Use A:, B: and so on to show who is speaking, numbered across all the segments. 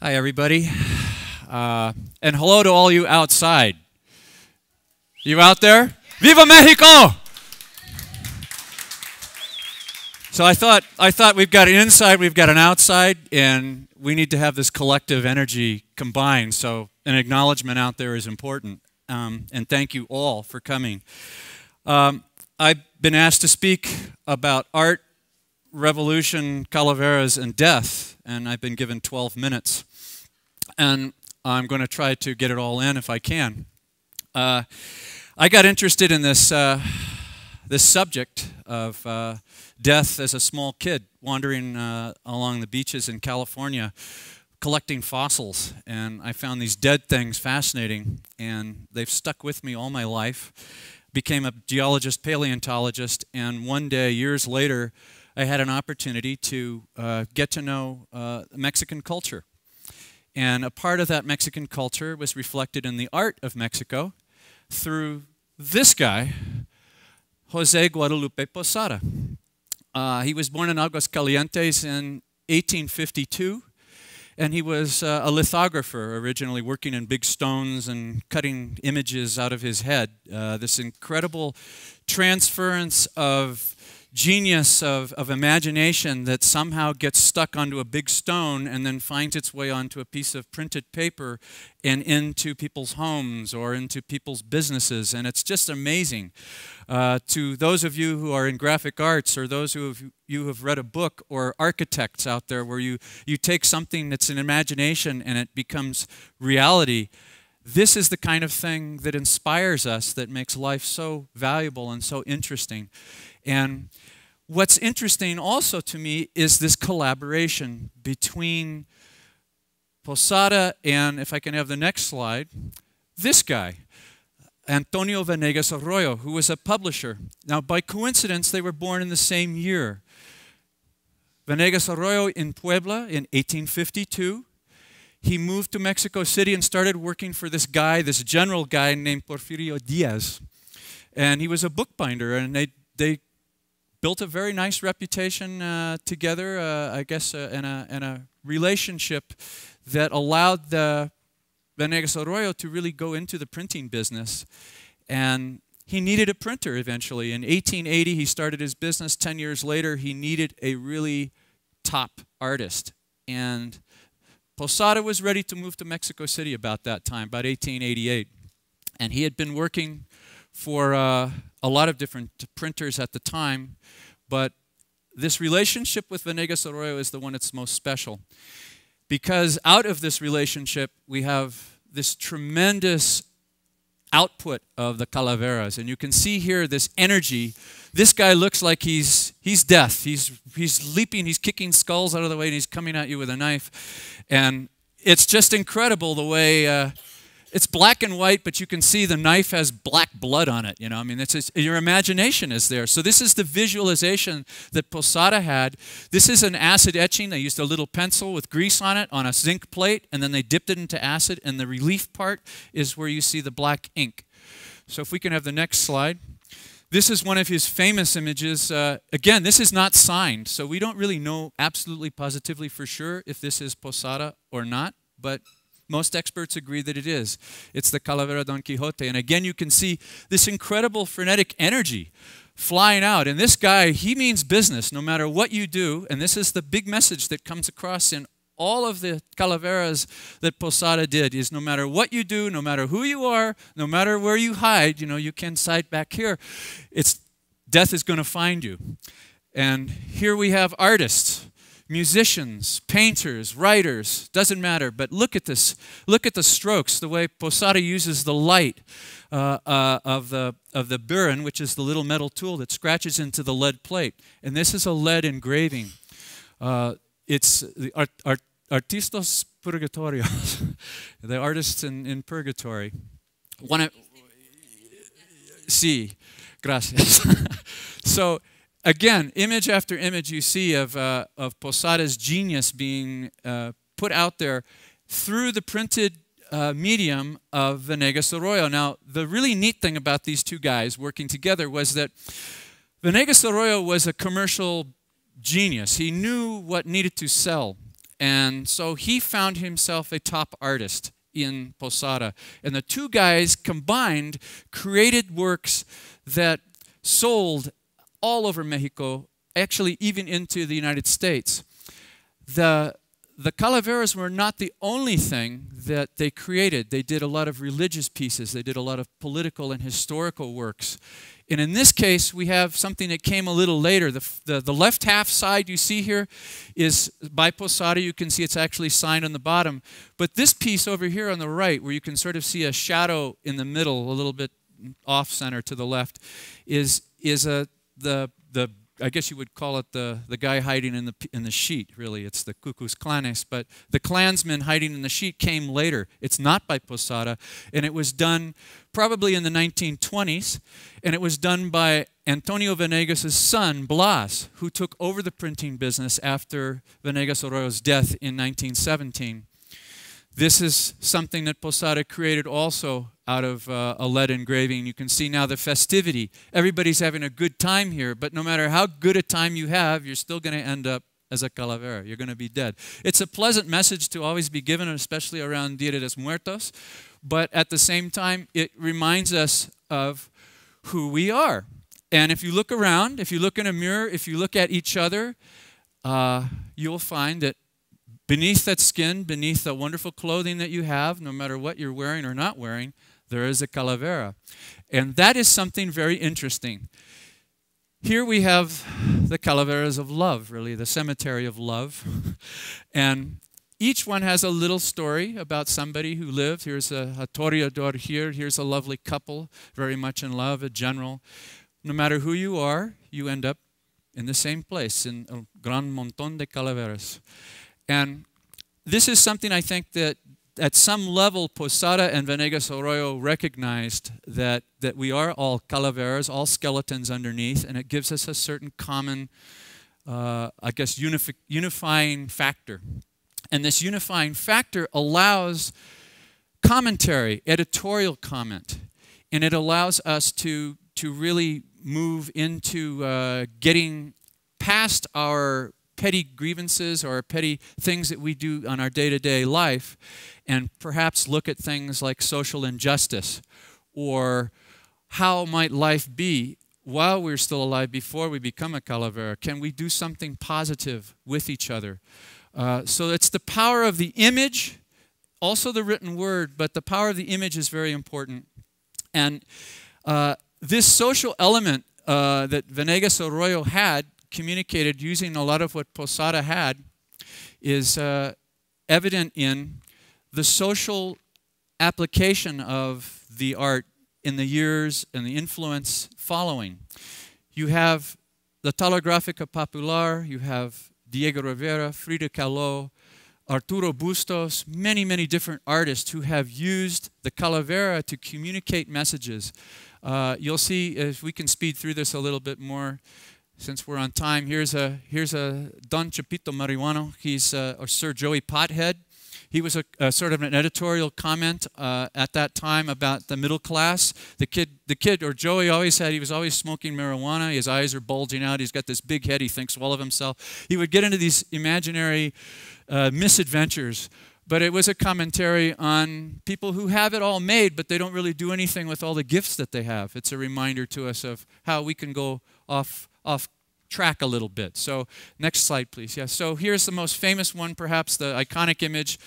A: Hi, everybody. Uh, and hello to all you outside. You out there? Viva Mexico! So I thought, I thought we've got an inside, we've got an outside, and we need to have this collective energy combined. So an acknowledgement out there is important. Um, and thank you all for coming. Um, I've been asked to speak about art, revolution, calaveras, and death, and I've been given 12 minutes and I'm going to try to get it all in if I can. Uh, I got interested in this, uh, this subject of uh, death as a small kid, wandering uh, along the beaches in California, collecting fossils. And I found these dead things fascinating, and they've stuck with me all my life. Became a geologist, paleontologist, and one day, years later, I had an opportunity to uh, get to know uh, Mexican culture and a part of that Mexican culture was reflected in the art of Mexico through this guy, Jose Guadalupe Posada. Uh, he was born in Aguascalientes in 1852, and he was uh, a lithographer originally, working in big stones and cutting images out of his head. Uh, this incredible transference of genius of, of imagination that somehow gets stuck onto a big stone and then finds its way onto a piece of printed paper and into people's homes or into people's businesses. And it's just amazing. Uh, to those of you who are in graphic arts or those who have, you have read a book or architects out there where you, you take something that's an imagination and it becomes reality this is the kind of thing that inspires us, that makes life so valuable and so interesting. And what's interesting also to me is this collaboration between Posada and, if I can have the next slide, this guy, Antonio Venegas Arroyo, who was a publisher. Now, by coincidence, they were born in the same year. Venegas Arroyo in Puebla in 1852. He moved to Mexico City and started working for this guy, this general guy named Porfirio Diaz. And he was a bookbinder, and they, they built a very nice reputation uh, together, uh, I guess, uh, in, a, in a relationship that allowed the Venegas Arroyo to really go into the printing business. And he needed a printer eventually. In 1880, he started his business. Ten years later, he needed a really top artist. And Posada was ready to move to Mexico City about that time, about 1888. And he had been working for uh, a lot of different printers at the time, but this relationship with Venegas Arroyo is the one that's most special. Because out of this relationship, we have this tremendous output of the calaveras. And you can see here this energy. This guy looks like he's, he's death. He's, he's leaping, he's kicking skulls out of the way, and he's coming at you with a knife. And it's just incredible the way uh, it's black and white, but you can see the knife has black blood on it. You know, I mean, it's your imagination is there. So this is the visualization that Posada had. This is an acid etching. They used a little pencil with grease on it on a zinc plate, and then they dipped it into acid. And the relief part is where you see the black ink. So if we can have the next slide. This is one of his famous images. Uh, again, this is not signed, so we don't really know absolutely positively for sure if this is Posada or not, but most experts agree that it is. It's the Calavera Don Quixote. And again, you can see this incredible frenetic energy flying out. And this guy, he means business no matter what you do. And this is the big message that comes across in all of the calaveras that Posada did is no matter what you do, no matter who you are, no matter where you hide, you know, you can sight back here. It's death is going to find you. And here we have artists musicians, painters, writers, doesn't matter. But look at this. Look at the strokes, the way Posada uses the light uh, uh, of, the, of the burin, which is the little metal tool that scratches into the lead plate. And this is a lead engraving. Uh, it's the art, art, Purgatorios, the artists in, in purgatory. One, sí, gracias. so, again, image after image you see of, uh, of Posada's genius being uh, put out there through the printed uh, medium of Venegas Arroyo. Now, the really neat thing about these two guys working together was that Venegas Arroyo was a commercial genius. He knew what needed to sell. And so he found himself a top artist in Posada. And the two guys combined created works that sold all over Mexico, actually, even into the United States. The the calaveras were not the only thing that they created. They did a lot of religious pieces, they did a lot of political and historical works. And in this case, we have something that came a little later. The, the, the, left half side you see here is by Posada. You can see it's actually signed on the bottom. But this piece over here on the right, where you can sort of see a shadow in the middle, a little bit off center to the left, is, is a, the, the I guess you would call it the, the guy hiding in the, in the sheet, really. It's the Ku Klux Klanes. But the Klansman hiding in the sheet came later. It's not by Posada. And it was done probably in the 1920s. And it was done by Antonio Venegas' son, Blas, who took over the printing business after Venegas Arroyo's death in 1917. This is something that Posada created also out of uh, a lead engraving. You can see now the festivity. Everybody's having a good time here, but no matter how good a time you have, you're still going to end up as a calavera. You're going to be dead. It's a pleasant message to always be given, especially around Dia de los Muertos, but at the same time, it reminds us of who we are. And if you look around, if you look in a mirror, if you look at each other, uh, you'll find that Beneath that skin, beneath the wonderful clothing that you have, no matter what you're wearing or not wearing, there is a calavera. And that is something very interesting. Here we have the calaveras of love, really, the cemetery of love. and each one has a little story about somebody who lived. Here's a, a toreador here. Here's a lovely couple, very much in love, a general. No matter who you are, you end up in the same place, in a gran montón de calaveras. And this is something I think that at some level Posada and Venegas Arroyo recognized that, that we are all calaveras, all skeletons underneath, and it gives us a certain common, uh, I guess, unifi unifying factor. And this unifying factor allows commentary, editorial comment, and it allows us to, to really move into uh, getting past our petty grievances or petty things that we do on our day to day life and perhaps look at things like social injustice or how might life be while we're still alive before we become a calavera? Can we do something positive with each other? Uh, so it's the power of the image, also the written word, but the power of the image is very important. And uh, this social element uh, that Venegas Arroyo had communicated using a lot of what Posada had is uh, evident in the social application of the art in the years and the influence following. You have the Taller Gráfica Popular, you have Diego Rivera, Frida Kahlo, Arturo Bustos, many, many different artists who have used the calavera to communicate messages. Uh, you'll see if we can speed through this a little bit more since we're on time, here's a here's a Don Chepito Marihuano. He's uh, or Sir Joey Pothead. He was a, a sort of an editorial comment uh, at that time about the middle class. The kid, the kid, or Joey always had. He was always smoking marijuana. His eyes are bulging out. He's got this big head. He thinks well of himself. He would get into these imaginary uh, misadventures but it was a commentary on people who have it all made, but they don't really do anything with all the gifts that they have. It's a reminder to us of how we can go off off track a little bit. So next slide, please. Yeah, so here's the most famous one, perhaps the iconic image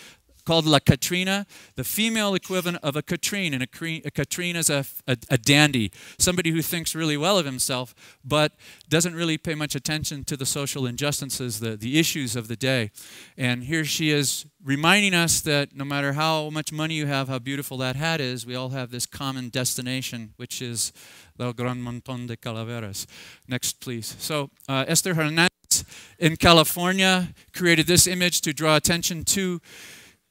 A: called La Catrina, the female equivalent of a Catrine. And a, a Catrine is a, a, a, dandy, somebody who thinks really well of himself, but doesn't really pay much attention to the social injustices, the, the issues of the day. And here she is reminding us that no matter how much money you have, how beautiful that hat is, we all have this common destination, which is the Gran Montón de Calaveras. Next, please. So uh, Esther Hernandez in California created this image to draw attention to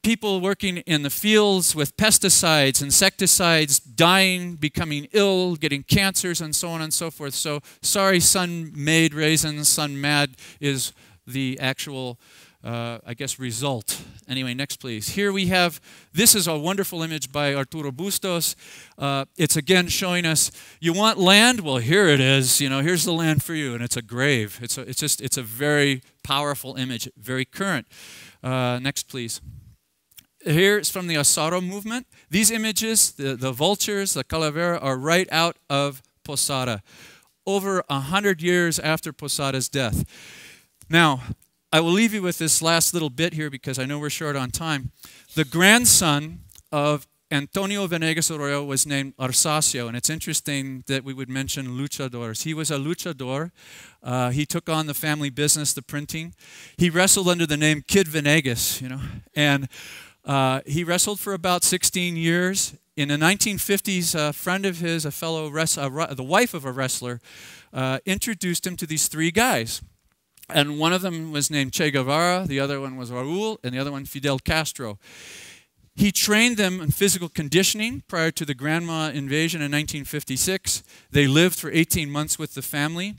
A: people working in the fields with pesticides, insecticides, dying, becoming ill, getting cancers, and so on and so forth. So, sorry, Sun-Maid raisins, sun mad is the actual uh, I guess, result. Anyway, next, please. Here we have this is a wonderful image by Arturo Bustos. Uh, it's again showing us you want land? Well, here it is. You know, here's the land for you, and it's a grave. It's, a, it's just it's a very powerful image, very current. Uh, next, please. Here it's from the Asaro movement. These images, the, the vultures, the calavera, are right out of Posada, over a hundred years after Posada's death. Now, I will leave you with this last little bit here because I know we're short on time. The grandson of Antonio Venegas Arroyo was named Arsacio, and it's interesting that we would mention luchadores. He was a luchador. Uh, he took on the family business, the printing. He wrestled under the name Kid Venegas, you know, and uh, he wrestled for about 16 years. In the 1950s, a friend of his, a fellow, res- the wife of a wrestler, uh, introduced him to these three guys. And one of them was named Che Guevara, the other one was Raul, and the other one Fidel Castro. He trained them in physical conditioning prior to the Granma invasion in 1956. They lived for 18 months with the family.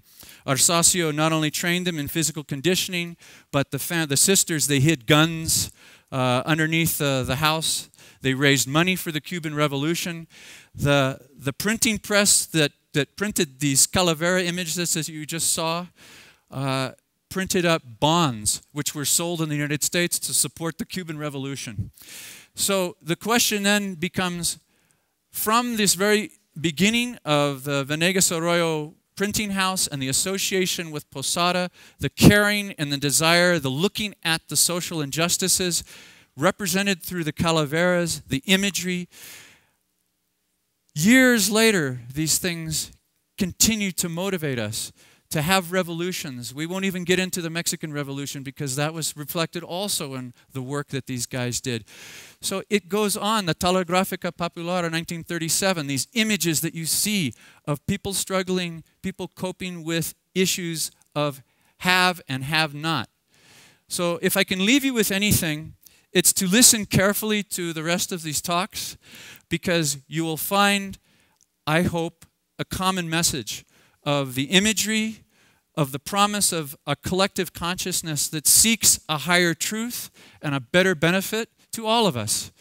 A: Arsacio not only trained them in physical conditioning, but the, the sisters, they hid guns uh, underneath uh, the house. They raised money for the Cuban Revolution. The, the printing press that, that printed these Calavera images, as you just saw, uh, printed up bonds which were sold in the United States to support the Cuban Revolution. So the question then becomes from this very beginning of the Venegas Arroyo printing house and the association with Posada, the caring and the desire, the looking at the social injustices represented through the calaveras, the imagery. Years later, these things continue to motivate us to have revolutions. We won't even get into the Mexican Revolution because that was reflected also in the work that these guys did. So it goes on. The Taller Gráfica Popular in 1937, these images that you see of people struggling, people coping with issues of have and have not. So if I can leave you with anything, it's to listen carefully to the rest of these talks because you will find, I hope, a common message of the imagery, of the promise of a collective consciousness that seeks a higher truth and a better benefit to all of us.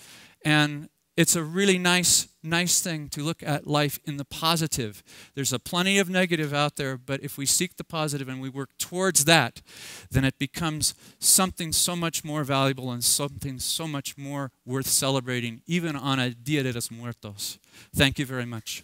A: And it's a really nice, nice thing to look at life in the positive. There's a plenty of negative out there, but if we seek the positive and we work towards that, then it becomes something so much more valuable and something so much more worth celebrating, even on a Dia de los Muertos. Thank you very much.